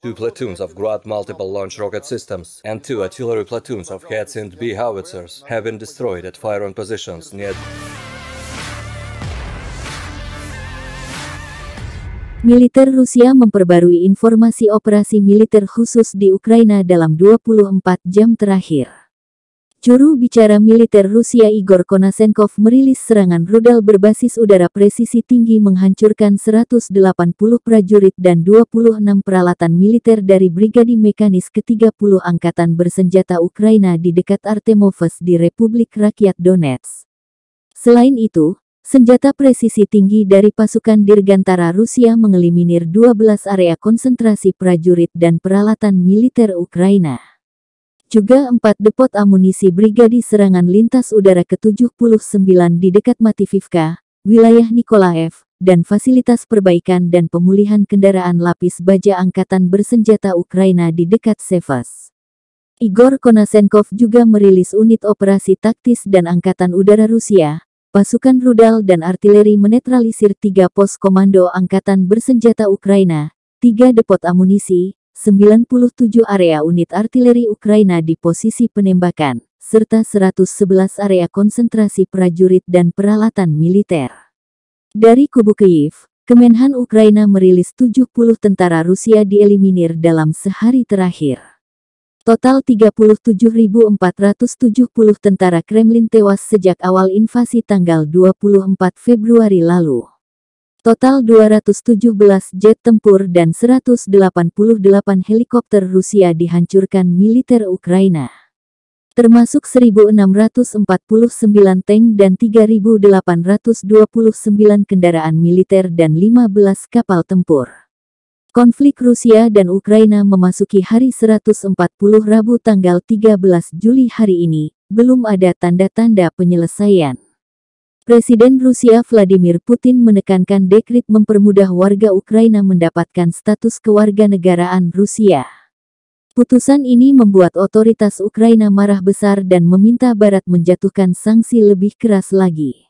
two platoons of Grad multiple launch rocket systems, and two artillery platoons of Hyacinth B howitzers have been destroyed at fire on positions near Militer Rusia memperbarui informasi operasi militer khusus di Ukraina dalam 24 jam terakhir. Juru bicara militer Rusia Igor Konasenkov merilis serangan rudal berbasis udara presisi tinggi menghancurkan 180 prajurit dan 26 peralatan militer dari Brigadi Mekanis ke-30 Angkatan Bersenjata Ukraina di dekat Artemovsk di Republik Rakyat Donetsk. Selain itu, Senjata presisi tinggi dari pasukan Dirgantara Rusia mengeliminir 12 area konsentrasi prajurit dan peralatan militer Ukraina. Juga empat depot amunisi Brigadi Serangan Lintas Udara ke-79 di dekat Mativivka, wilayah Nikolaev, dan fasilitas perbaikan dan pemulihan kendaraan lapis baja Angkatan Bersenjata Ukraina di dekat Sevas. Igor Konasenkov juga merilis unit operasi taktis dan Angkatan Udara Rusia, Pasukan rudal dan artileri menetralisir tiga pos komando Angkatan Bersenjata Ukraina, tiga depot amunisi, 97 area unit artileri Ukraina di posisi penembakan, serta 111 area konsentrasi prajurit dan peralatan militer. Dari kubu Kyiv, Kemenhan Ukraina merilis 70 tentara Rusia dieliminir dalam sehari terakhir. Total 37.470 tentara Kremlin tewas sejak awal invasi tanggal 24 Februari lalu. Total 217 jet tempur dan 188 helikopter Rusia dihancurkan militer Ukraina. Termasuk 1.649 tank dan 3.829 kendaraan militer dan 15 kapal tempur. Konflik Rusia dan Ukraina memasuki hari 140 Rabu tanggal 13 Juli hari ini, belum ada tanda-tanda penyelesaian. Presiden Rusia Vladimir Putin menekankan dekrit mempermudah warga Ukraina mendapatkan status kewarganegaraan Rusia. Putusan ini membuat otoritas Ukraina marah besar dan meminta Barat menjatuhkan sanksi lebih keras lagi.